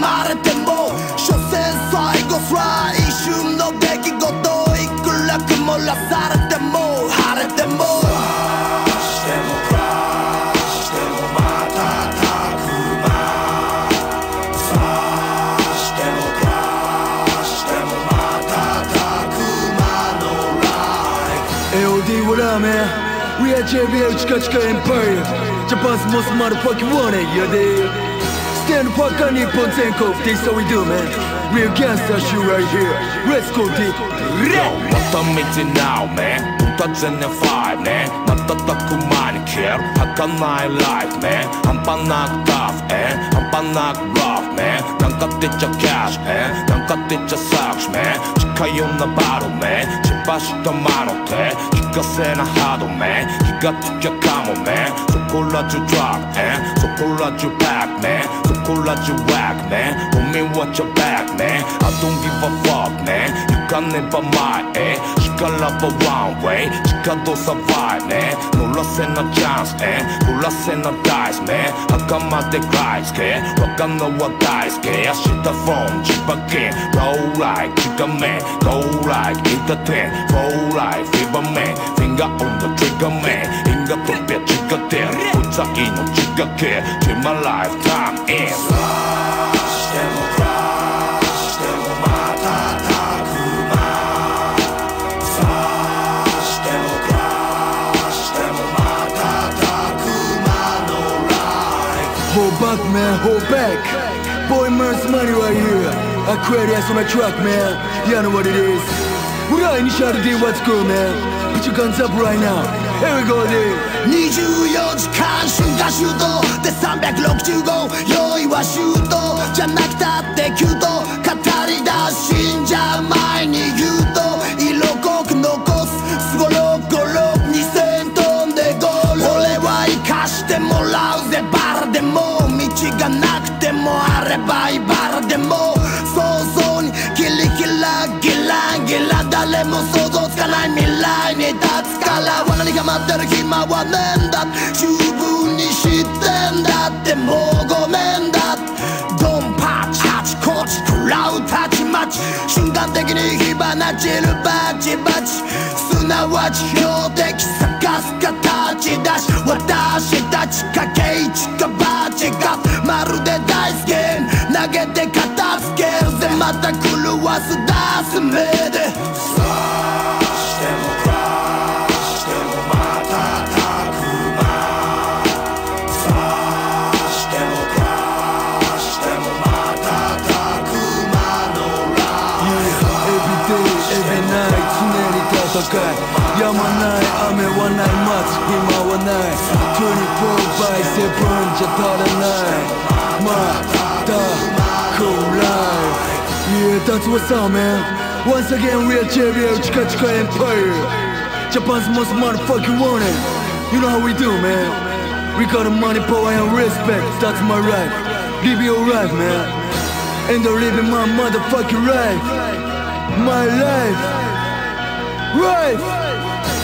まれても所詮最後すら一瞬の出来事いくら曇らされても晴れてもしてもクラしてもまたたくまさしてもクラしてもまたたくまのライフ AOD what We at JBL チカチカエンパイ r e Japan's most m o t h e r f Stand what can you put and cope, this how we do man against us, you right here, let's go deep 어떤 meeting now man 터지는 Five, man Not the 난 떳떳고 my care I got my life man 한판 knock tough, man 한판 knock rough man Don't 난 the cash man Don't 난 the sucks man 치카요 the 바로 man 집바시도 만호태 기가 세나 hard, man 기가 튀겨 까모 man So cool that you drop man So cool that you pack man 골라줘 whack man Homie watch your back man I don't give a fuck man 하늘밤 마에 시갈라버 one way 시가도 survive man 놀랐어 나 chance man 골랐어 나 dice man 아까마 대 cries care 와감 너와 dice care I shit the phone roll like 지가 man go like get the ten like fever man finger on the trigger man 인가 뿜뼈 지가 대 부착이 너 지가 till my lifetime ends Slash democracy Fuck man, hold back Boy Mer's money right here I quit ass on my truck man You know what it is is Right inside the day, what's good man Put your guns up right now Here we go dude 24時間瞬間シュートで3ば茨でも想像にキリキラギラギラ誰も想像つかない未来に立つから罠にかまってる暇はねえんだ十分に知ってんだってもうごめんだドンパチハチコチ食らうたちまち瞬間的に火花散るバチバチすなわち標的探す形だし私たちかス出す目でしてもしてもまたたくまさしてもしてもまたたくまのライフ e い止まない雨はない待つ暇はない24 by 7じゃ足らないまあ that's what's up, man. Once again, we are JBL Chika Chika Empire. Japan's most motherfucking wanted. You know how we do, man. We got the money, power, and respect. That's my life. Live your life, man. And I'm living my motherfucking life. My life. Life.